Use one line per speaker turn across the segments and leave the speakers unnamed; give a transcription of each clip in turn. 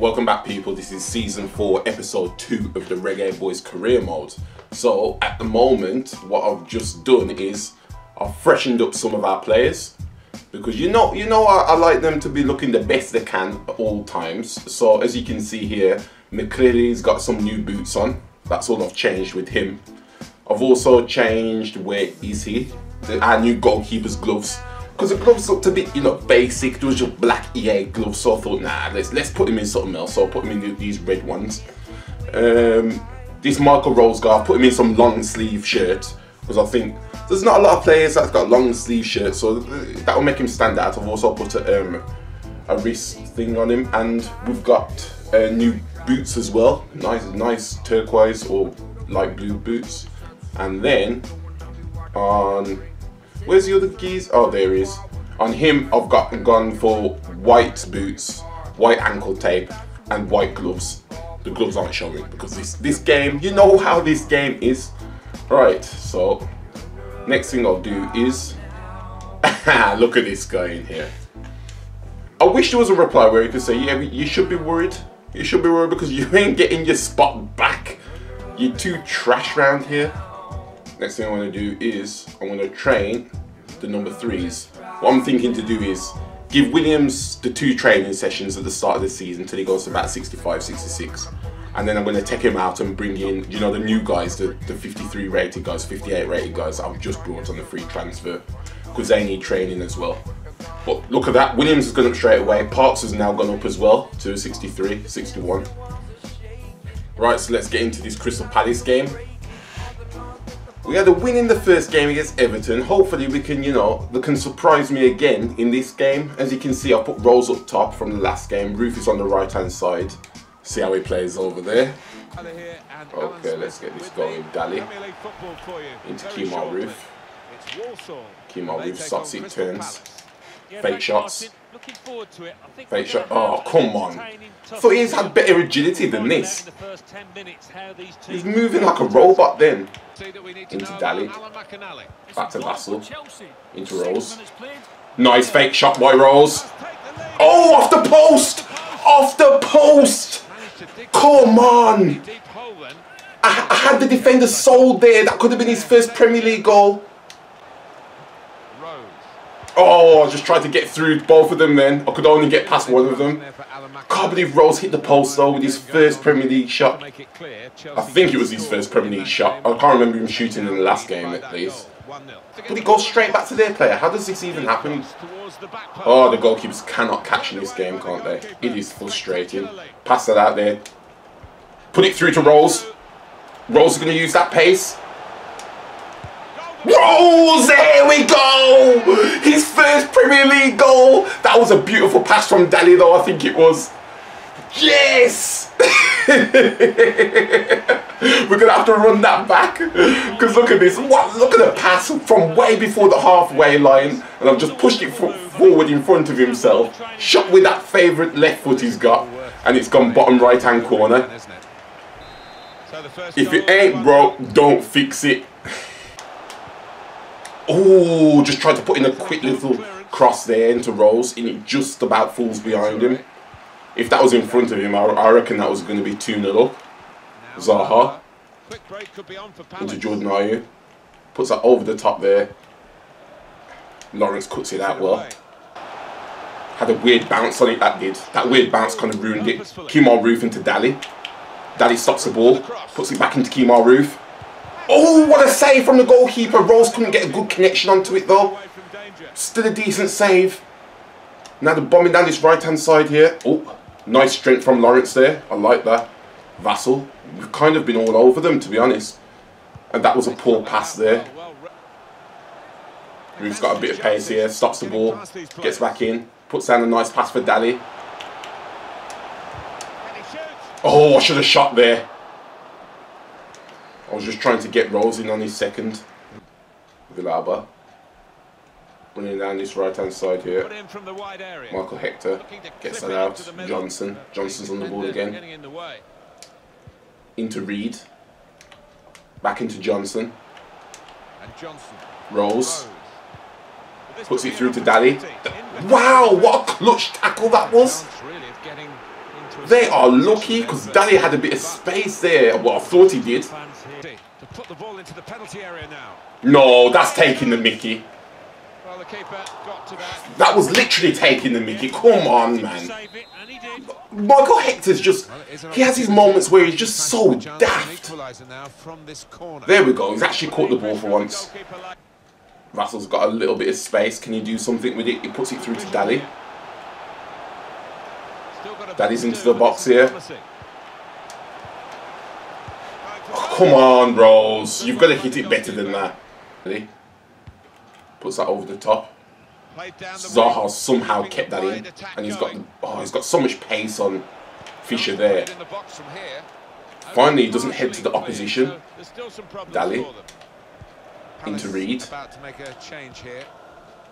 Welcome back people, this is season 4 episode 2 of the Reggae Boyz career mode. So at the moment what I've just done is I've freshened up some of our players because you know you know I, I like them to be looking the best they can at all times. So as you can see here, McCreary's got some new boots on. That's all I've changed with him. I've also changed where is he? Our new goalkeeper's gloves because the gloves looked a bit, you know, basic. There was just black EA gloves, so I thought, nah, let's let's put him in something else. So I put him in these red ones. Um, this Michael Rose guy, I put him in some long sleeve shirt because I think there's not a lot of players that's got long sleeve shirts, so that will make him stand out. I've also put a, um, a wrist thing on him, and we've got uh, new boots as well. Nice, nice turquoise or light blue boots, and then on Where's the other keys? Oh, there is. On him, I've got gone for white boots, white ankle tape, and white gloves. The gloves aren't showing because this this game, you know how this game is. Right, so next thing I'll do is look at this guy in here. I wish there was a reply where you could say, yeah, you should be worried. You should be worried because you ain't getting your spot back. You're too trash round here. Next thing I want to do is I want to train the number threes. What I'm thinking to do is give Williams the two training sessions at the start of the season until he goes to about 65, 66. And then I'm going to take him out and bring in, you know, the new guys, the, the 53 rated guys, 58 rated guys I've just brought on the free transfer because they need training as well. But look at that, Williams has gone up straight away. Parks has now gone up as well to 63, 61. Right, so let's get into this Crystal Palace game. We had a win in the first game against Everton. Hopefully we can, you know, they can surprise me again in this game. As you can see, I put Rose up top from the last game. Rufus on the right hand side. See how he plays over there. Okay, let's get this going. Dali into Kemar Roofe. Kemar Roofe stops it, turns. Fake shots. Fake shot. Oh, come on. Thought he's had better agility than this. He's moving like a robot then. Into Dali. Back to Vassell. Into Rolls. Nice fake shot by Rolls. Oh, off the post! Off the post! Come on! I, I had the defender sold there. That could have been his first Premier League goal. Oh, I just tried to get through both of them then. I could only get past one of them. Can't believe Rose hit the post though with his first Premier League shot. I think it was his first Premier League shot. I can't remember him shooting in the last game at least. But he goes straight back to their player. How does this even happen? Oh, the goalkeepers cannot catch in this game, can't they? It is frustrating. Pass that out there. Put it through to Rose. Rose is going to use that pace. Rose, there we go! His first Premier League goal. That was a beautiful pass from Dali though, I think it was. Yes! We're gonna have to run that back. Because look at this. What look at the pass from way before the halfway line. And I've just pushed it forward in front of himself. Shot with that favourite left foot he's got. And it's gone bottom right hand corner. If it ain't broke, don't fix it. Oh, just tried to put in a quick little cross there into Rose, and it just about falls behind him. If that was in front of him, I, I reckon that was going to be 2-0 up. Zaha into Jordan Ayew. Puts that over the top there. Lawrence cuts it out well. Had a weird bounce on it, that did. That weird bounce kind of ruined it. Kemar Roofe into Dali. Dali stops the ball, puts it back into Kemar Roofe. Oh, what a save from the goalkeeper. Rose couldn't get a good connection onto it though. Still a decent save. Now the bombing down this right hand side here. Oh, nice strength from Lawrence there. I like that. Vassell. We've kind of been all over them to be honest. And that was a poor pass there. Roofe's got a bit of pace here. Stops the ball. Gets back in. Puts down a nice pass for Dali. Oh, I should have shot there. Was just trying to get rolls in on his second. Villalba. Bringing down this right hand side here. Michael Hector gets that out. Johnson. Johnson's on the ball again. Into Reed. Back into Johnson. Rose. Puts it through to Dali. Wow, what a clutch tackle that was. They are lucky because Dali had a bit of space there. Well, I thought he did.
Put the ball into the penalty area now.
No, that's taking the Mickey.
Well, the keeper got to that.
That was literally taking the Mickey. Come on, man.
Save it, and he did.
Michael Hector's just. He has his moments where he's just so daft.
equaliser now from this corner.
There we go. He's actually caught the ball for once. Vassell's got a little bit of space. Can you do something with it? He puts it through to Dali.
Still
Daddy's into the box here.
promising.
Oh, come on, Rose. You've got to hit it better than that. Ready? Puts that over the top. Zaha somehow kept that in, and he's got oh, he's got so much pace on Fisher there. Finally, he doesn't head to the opposition. Dali. Into Reed.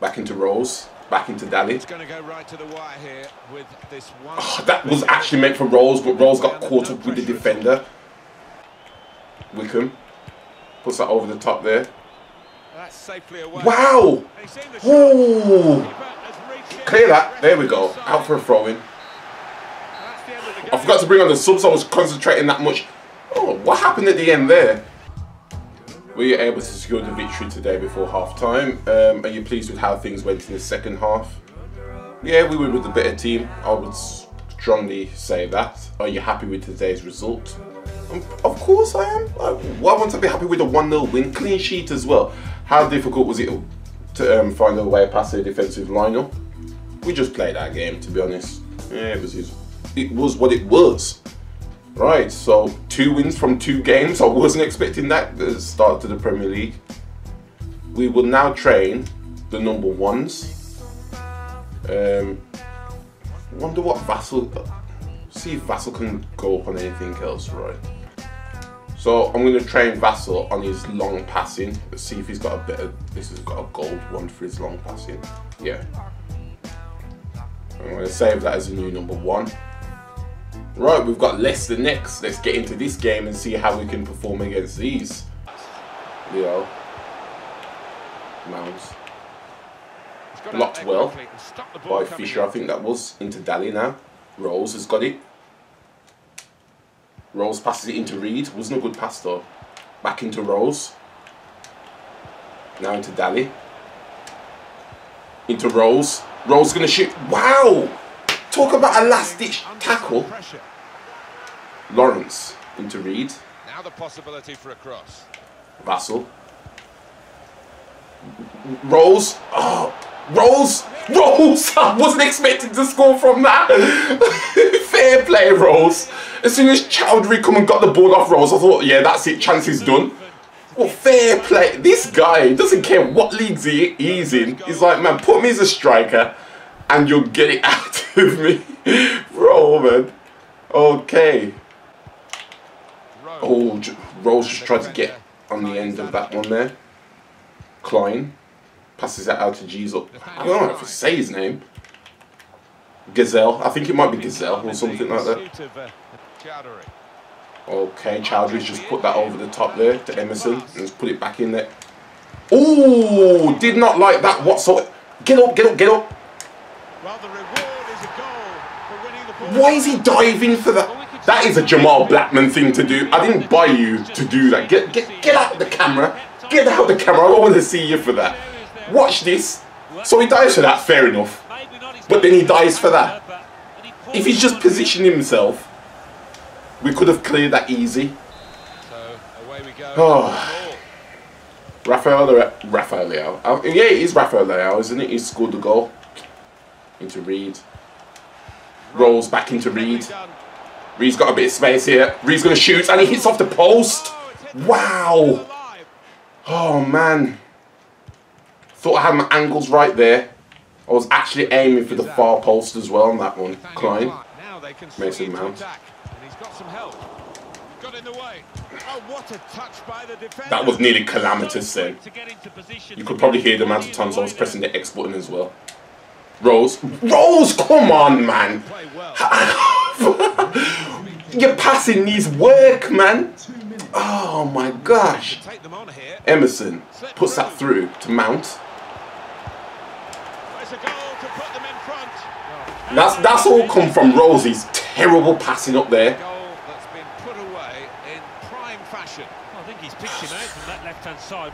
Back into Rose, back into Dali. Oh, that was actually meant for Rose, but Rose got caught up with the defender. Wickham puts that over the top there.
That's safely away.
Wow!
They seem to show-
Ooh!
Keeper has reached in.
Clear that. There we go. Out for a throw in.
That's the end of the
I forgot to bring on the subs. I was concentrating that much. Oh, what happened at the end there? Were you able to secure the victory today before half time? Um, are you pleased with how things went in the second half? Yeah, we were with the better team. I would strongly say that. Are you happy with today's result? Of course I am. I, well, I want to be happy with a 1 0 win. Clean sheet as well. How difficult was it to um, find a way past the defensive lineup? We just played our game, to be honest. Yeah, it was his, it was what it was. Right, so two wins from two games. I wasn't expecting that at the start to the Premier League. We will now train the number ones. Um, wonder what Vassell. See if Vassell can go up on anything else, right? So I'm going to train Vassell on his long passing. Let's see if he's got a better. This has got a gold one for his long passing. Yeah. I'm going to save that as a new number one. Right, we've got Leicester next. Let's get into this game and see how we can perform against these. Leo. Mounds.
He's
blocked well
quickly and stopped the ball
By Fisher, I think that was. Into Dali now. Rose has got it. Rose passes it into Reed. Wasn't a good pass though. Back into Rose. Now into Dali. Into Rose. Rose gonna shoot. Wow! Talk about a last ditch tackle. Lawrence into Reed.
Now the possibility for a cross.
Vassell. Rose. Oh, Rose. Rose. I wasn't expecting to score from that. Fair play, Rose. As soon as Choudhury come and got the ball off Rose, I thought, yeah, that's it. Chance is done. Well, fair play. This guy doesn't care what leagues he, he's in. He's like, man, put me as a striker and you'll get it out of me. Bro, man. Okay. Oh, Rose just tried to get on the end of that one there. Klein passes it out to G's. I don't know if I say his name. Gazelle. I think it might be Gazelle or something like that.
Uh.
Okay, Choudhury's just put that over the top there to Emerson and just put it back in there. Oh, did not like that whatsoever. Get up, get up, get up.
Well, the reward is a goal for winning the ball.
Why is he diving for that? That is a Jamal Blackman thing to do. I didn't buy you to do that. Get get get out of the camera. Get out of the camera. I don't want to see you for that. Watch this. So he dies for that, fair enough. But then he dies for that. If he's just positioning himself, we could have cleared that easy.
So away we go.
Oh. Rafael Rafael Leao. Uh, yeah, it is Rafael Leao, isn't it? He scored the goal. Into Reed. Rolls back into Reed. Reed's got a bit of space here. Reed's going to shoot and he hits off the post. Wow. Oh man. Thought I had my angles right there. I was actually aiming for the far post as well on that one. Klein.
Clark. Now they can
Mason Mount.
he's got some help. Got in the way. Oh, what a touch by the defender.
That was nearly calamitous then.
To get into position
You could probably hear the amount of times I was pressing the X button as well. Rose. Rose, come on, man. Your passing needs work, man. Oh my gosh.
Take them on here.
Emerson puts that through to Mount.
There's a goal to put them in front.
That's that's all come from Rosie's terrible passing up there.
That's been put away in prime fashion.
I think he's picked him out from that left-hand side.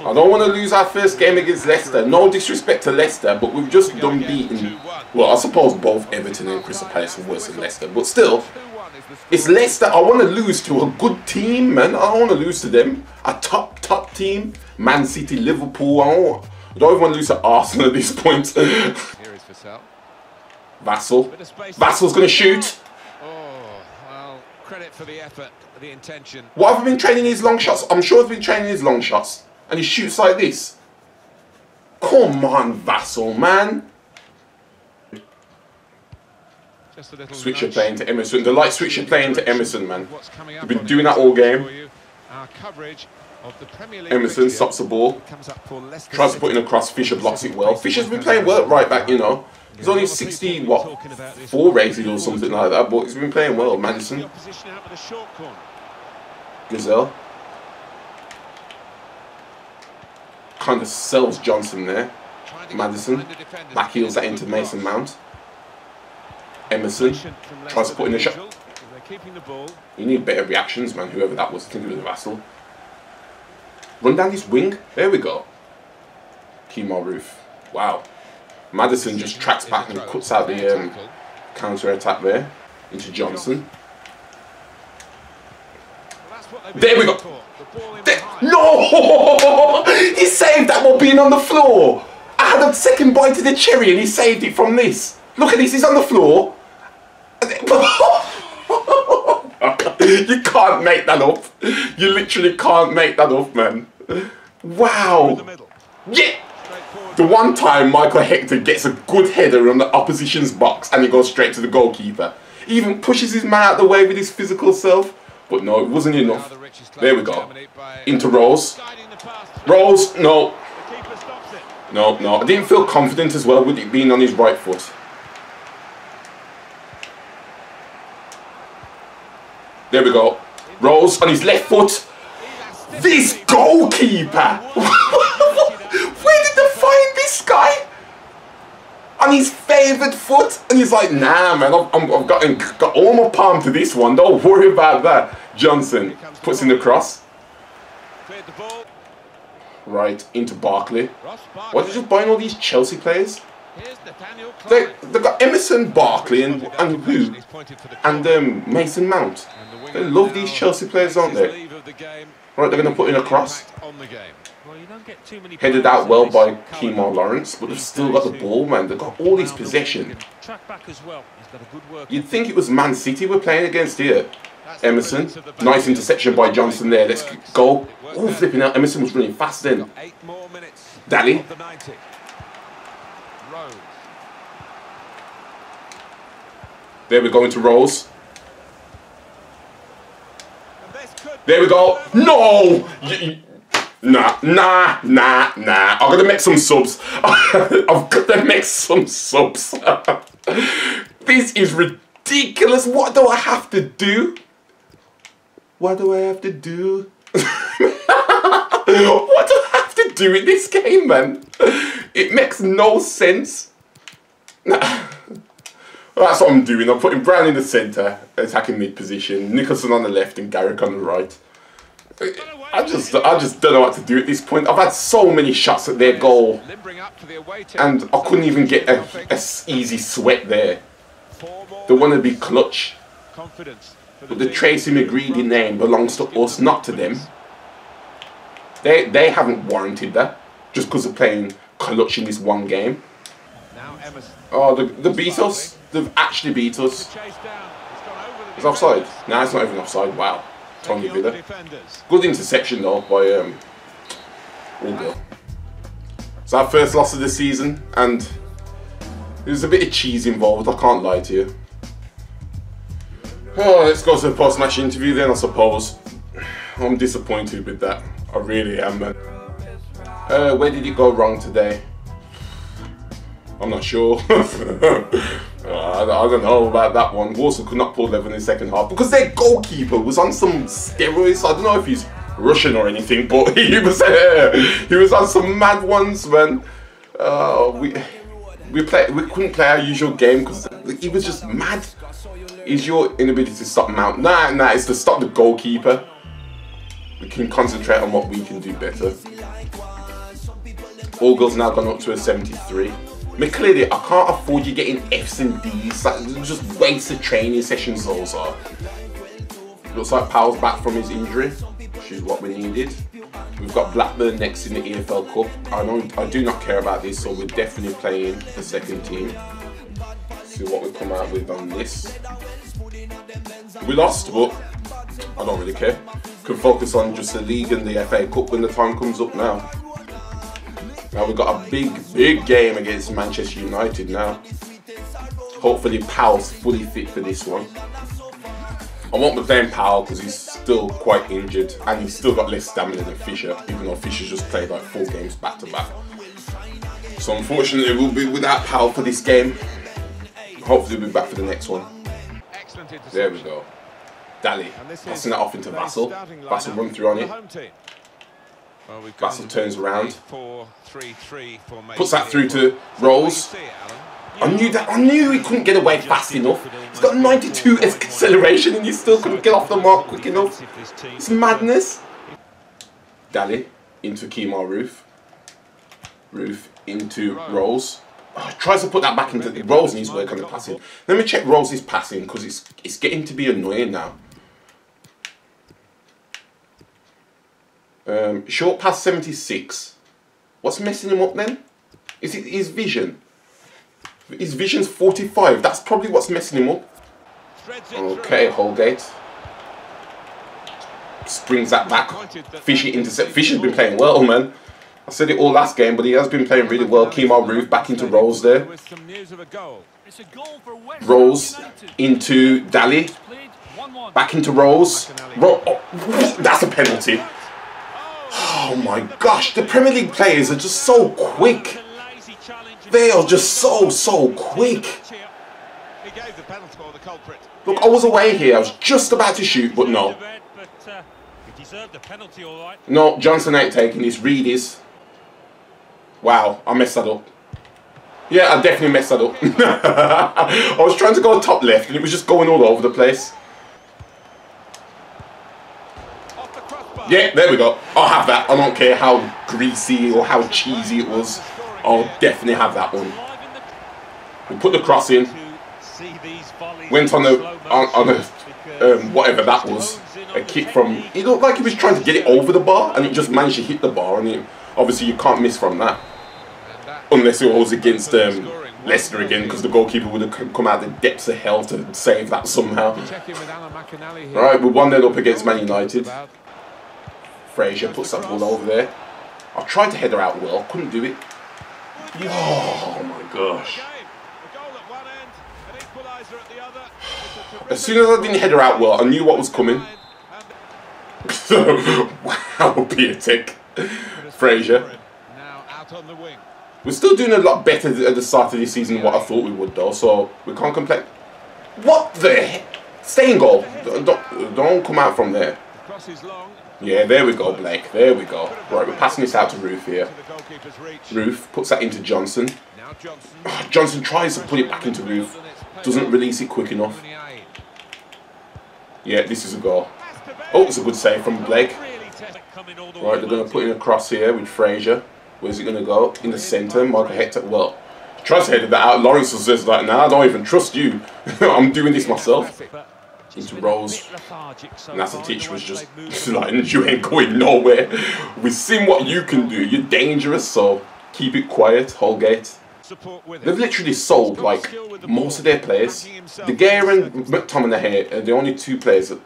I don't want to lose our first game against Leicester. No disrespect to Leicester, but we've just done beaten. Well, I suppose both Everton and Crystal Palace are worse than Leicester, but still,
2-1 is the score.
it's Leicester. I want to lose to a good team, man. I don't want to lose to them. A top, top team. Man City, Liverpool. I don't, I don't even want to lose to Arsenal at this point.
Here is Vassell. Vassell.
Vassell's going to shoot.
Oh, well, credit for the effort, the intention.
What have I been training his long shots? I'm sure I've been training his long shots. And he shoots like this. Come on, Vassell, man.
Just a little
Switch your
nudge.
playing to Emerson. The light switch your playing to Emerson, man.
What's coming up
You've been doing that all game.
Our coverage of the Premier League
Emerson stops the ball.
comes up for Leicester
Tries to put in a cross. Fisher blocks it well. Fisher's been playing well right back, you know. He's only 60, what, 4 rated or something like that, but he's been playing well. Maddison,
opposition out with a short corner.
Gazelle. Kind of sells Johnson there.
Trying to get Maddison.
Back heels that into Mason Mount. Emerson. Tries to put in a shot.
usual. They're keeping the ball.
You need better reactions, man. Whoever that was, I think it was Vassell. Run down this wing. There we go. Kemar Roofe. Wow. Maddison just tracks back and cuts out the um, counter attack there into Johnson. There we go. There- no! He saved that while being on the floor. I had a second bite of the cherry and he saved it from this. Look at this, he's on the floor. you can't make that up. You literally can't make that up, man. Wow. Yeah. The one time Michael Hector gets a good header on the opposition's box and he goes straight to the goalkeeper. He even pushes his man out the way with his physical self. But no, it wasn't enough. There we go. Into Rose. Rose, no. No, no. I didn't feel confident as well with it being on his right foot. There we go. Rose on his left foot. This goalkeeper! Where did they find this guy? On his favoured foot? And he's like, nah, man, I've, I've got, got all my palm to this one. Don't worry about that. Johnson puts in the cross. Right, into Barkley. Why they just buying all these Chelsea players?
Here's Nathaniel
They,
Clyde.
they've got Emerson, Barkley, and, and who?
He's pointed for the
And um, Mason Mount.
And the winger
They love these Chelsea players, don't they?
leave of the game.
Right, they're going to put in a cross.
On the game.
Well, you don't get too many
Headed
players
out well by
calibre
Kemar Lawrence, but they've still got the ball, man. They've got all this
around the
possession.
wing and Track back as well. He's got a good work.
You'd think it was Man City we're playing against here. Emerson,
presence of the back.
nice interception by Johnson there. Let's go. Oh, flipping out. Emerson was running fast then.
Eight more minutes.
Daly.
Of the 90. Rose.
There we go into Rose. There we go. No! Nah, nah, nah, nah. I'm gonna make some subs. Got to make some subs. this is ridiculous. What do I have to do? What do I have to do? what do I have to do in this game, man? It makes no sense. That's what I'm doing. I'm putting Brown in the centre, attacking mid position, Nicholson on the left, and Garrick on the right. I just, I just don't know what to do at this point. I've had so many shots at their goal,
Limbering up to the away team.
and I couldn't even get a, a easy sweat there. They want to be clutch, but the. Tracy McGrady name belongs to us, not to them. They, they haven't warranted that just because they're playing clutch in this one game. Oh, the, the beat us. They've actually beat us.
It's gone over the
It's offside. No, it's not even offside. Wow. Tony
Taking
Villa. Good interception though by um Waldo. It's our first loss of the season and there's a bit of cheese involved, I can't lie to you. Oh, let's go to the post-match interview then I suppose. I'm disappointed with that. I really am. Uh, where did it go wrong today? I'm not sure. Uh, I, I don't know about that one. Warsaw could not pull level in the second half because their goalkeeper was on some steroids. I don't know if he's Russian or anything, but he was uh, he was on some mad ones, man. Uh, we we play we couldn't play our usual game because he was just mad. is your inability to stop Mount. Nah, nah, it's to stop the goalkeeper. We can concentrate on what we can do better. Orgle's now gone up to a 73. I clearly, I can't afford you getting Fs and Ds. Like, just waste of training sessions, those are. Looks like Powell's back from his injury, which is what we needed. We've got Blackburn next in the EFL Cup. I don't, I do not care about this, so we're definitely playing the second team. See what we come out with on this. We lost, but I don't really care. Can focus on just the league and the FA Cup when the time comes up now. Now we've got a big, big game against Manchester United now. Hopefully Powell's fully fit for this one. I won't be playing Powell because he's still quite injured and he's still got less stamina than Fisher, even though Fisher's just played like four games back to back. So unfortunately we'll be without Powell for this game. Hopefully we'll be back for the next one. There we go. Dally, passing that off into Vassell. Vassell run through on it.
Well,
Vassell turns around. Puts that through to Rolls. I knew that. I knew he couldn't get away fast enough. He's got 92 acceleration and he still couldn't get off the mark quick enough. It's madness. Dally into Kemar Roofe. Roofe into Rolls. Oh, tries to put that back into Rolls needs work on the passing. Let me check Rose's passing because it's it's getting to be annoying now. Um, short pass 76. What's messing him up then? Is it his vision? His vision's 45. That's probably what's messing him up. Okay, Holgate. Springs that back. Fishy intercept. Fishy's been playing well, man. I said it all last game, but he has been playing really well. Kemar Roofe back into Rolls there. Rolls into Dally. Back into Rolls. Ro oh, that's a penalty. Oh my gosh, the Premier League players are just so quick. They are just so, so quick. Look, I was away here. I was just about to shoot, but no. No, Johnson ain't taking this. Reed is. Wow, I messed that up. Yeah, I definitely messed that up. I was trying to go top left and it was just going all over the place. Yeah, there we go. I'll have that. I don't care how greasy or how cheesy it was. I'll definitely have that one. We put the cross in. Went on the on, on a um, whatever that was. A kick from. It looked like he was trying to get it over the bar, and it just managed to hit the bar. And it, obviously, you can't miss from that, unless it was against um, Leicester again, because the goalkeeper would have come out of the depths of hell to save that somehow. Right, we're one 0 up against Man United. Fraser puts that ball over there. I tried to header out well, couldn't do it. Oh my gosh. As soon as I didn't header out well, I knew what was coming. So wow, Piatek. Fraser. We're still doing a lot better at the start of this season than what I thought we would though, so we can't complain. What the heck? Stay in goal. Don't, don't come out from there. Yeah, there we go, Blake. There we go. Right, we're passing this out to Roofe here. Roofe puts that into Johnson. Oh, Johnson tries to put it back into Roofe. Doesn't release it quick enough. Yeah, this is a goal. Oh, it's a good save from Blake. Right, they're going to put in a cross here with Fraser. Where's it going to go? In the centre. Michael Hector. Well, Trust headed that out. Lawrence was just like, nah, I don't even trust you. I'm doing this myself into Rose. Nasatic was just like, you ain't going nowhere. We've seen what you can do. You're dangerous, so keep it quiet, Holgate. They've literally sold like most of their players. De Gea and McTominay are the only two players that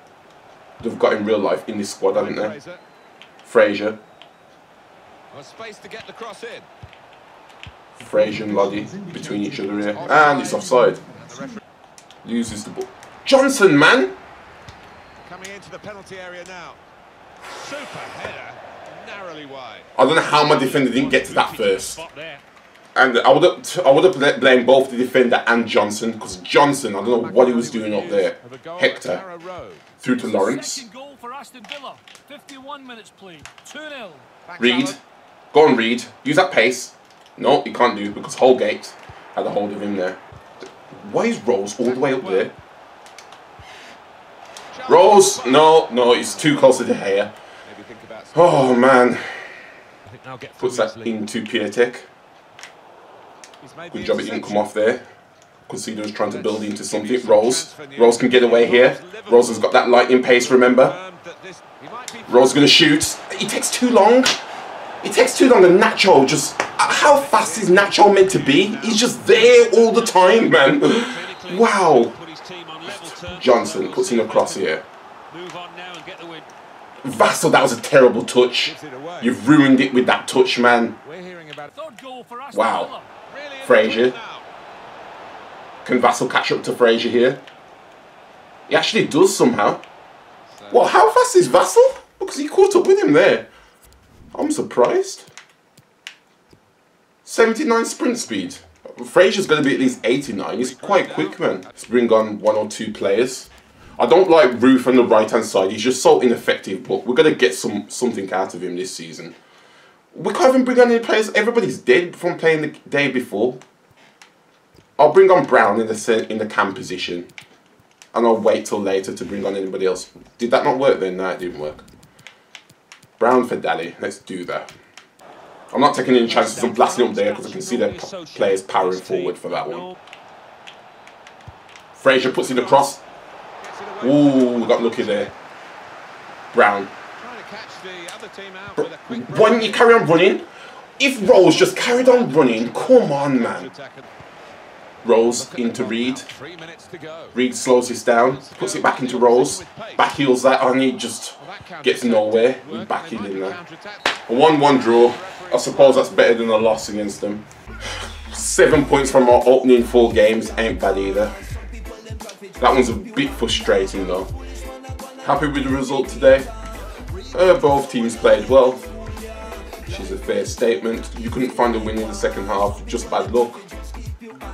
they've got in real life in this squad, haven't they? Fraser. Fraser and Loddy between each other here. And it's offside. Loses the ball. Johnson, man.
Coming into the penalty area now. Super header, narrowly wide.
I don't know how my defender didn't get to that first. And I would have, I would have blamed both the defender and Johnson because Johnson, I don't know what he was doing up there. Hector through to Lawrence. Reed, go on, Reed. Use that pace. No, he can't do it because Holgate had a hold of him there. Why is Rose all the way up there? Rose, no, no, it's too close to the hair. Oh man, puts that into Piatek.
He's
Good job it didn't come off there. Was trying to build into something. Rose, Rose can get away here. Rose has got that lightning pace, remember?
Be-
Rose gonna shoot. He takes too long. It takes too long and Nacho just... Uh, how fast is Nacho meant to be? He's just there all the time, man. Wow.
put his team on level terms.
Johnson puts in a cross here.
Move on now and get the win.
Vassell, that was a terrible touch.
Gives it away.
You've ruined it with that touch, man.
We're hearing about
Third goal for Aston
Wow.
Villa.
Fraser.
Can Vassell catch up to Fraser here? He actually does somehow. Well, how fast is Vassell? Because he caught up with him there. I'm surprised. 79 sprint speed. Fraser's going to be at least 89. He's quite quick, man. Let's bring on one or two players. I don't like Ruth on the right hand side. He's just so ineffective, but we're going to get some something out of him this season. We can't even bring on any players. Everybody's dead from playing the day before. I'll bring on Brown in the in the cam position, and I'll wait till later to bring on anybody else. Did that not work then? No, it didn't work. Brown for Dally. Let's do that. I'm not taking any chances on blasting up there because I can see the p- players powering forward for that one. Fraser puts in the cross. Ooh, got lucky there. Brown. Why didn't you carry on running? If Rose just carried on running, come on, man. Rose into Reed.
Three minutes to go.
Reed slows this down, puts it back into Rose, back heels that on, he just gets nowhere. We back heel in there. A 1 1 draw. I suppose that's better than a loss against them. Seven points from our opening four games ain't bad either. That one's a bit frustrating though. Happy with the result today? Uh, both teams played well, which is a fair statement. You couldn't find a win in the second half, just bad luck.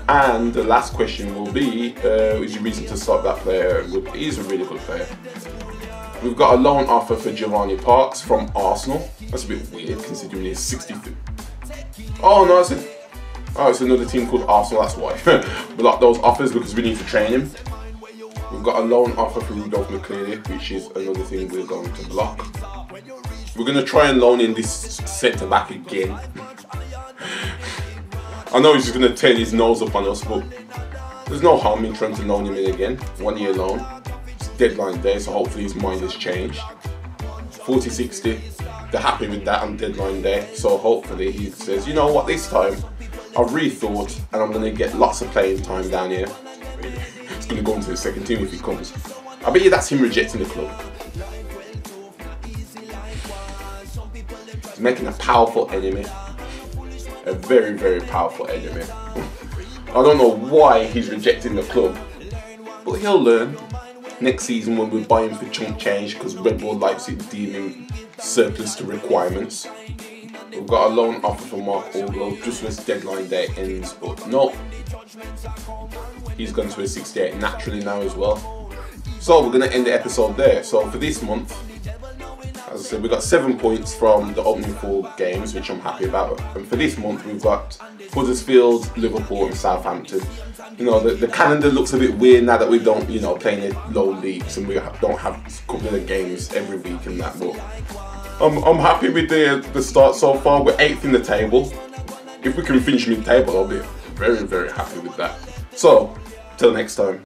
And the last question will be, uh, is your reason to stop that player? He's a really good player. We've got a loan offer for Giovanni Parks from Arsenal. That's a bit weird considering he's 63. Oh no, it's, a, oh, it's another team called Arsenal, that's why. like those offers because we need to train him. We've got a loan offer for Rudolph McCleary, which is another thing we're going to block. We're going to try and loan in this centre back again. I know he's just going to turn his nose up on us, but there's no harm in trying to loan him in again. One year loan. It's deadline day, so hopefully his mind has changed. 40 60. They're happy with that on deadline day, so hopefully he says, you know what, this time I've rethought and I'm going to get lots of playing time down here. Going to go into the second team if he comes. I bet you that's him rejecting the club. He's making a powerful enemy. A very, very powerful enemy. I don't know why he's rejecting the club, but he'll learn. Next season when we buy him for chunk change because Red Bull Leipzig deem him surplus to requirements. We've got a loan offer for Mark Orglow just when his deadline day ends, but no. He's gone to a 68 naturally now as well. So we're going to end the episode there. So for this month, as I said, we got seven points from the opening four games, which I'm happy about. And for this month, we've got Huddersfield, Liverpool, and Southampton. You know, the, the calendar looks a bit weird now that we don't, you know, play in low leagues and we don't have a couple of games every week and that. But I'm, I'm happy with the the start so far. We're eighth in the table. If we can finish mid-table, I'll be very, very happy with that. So, till next time.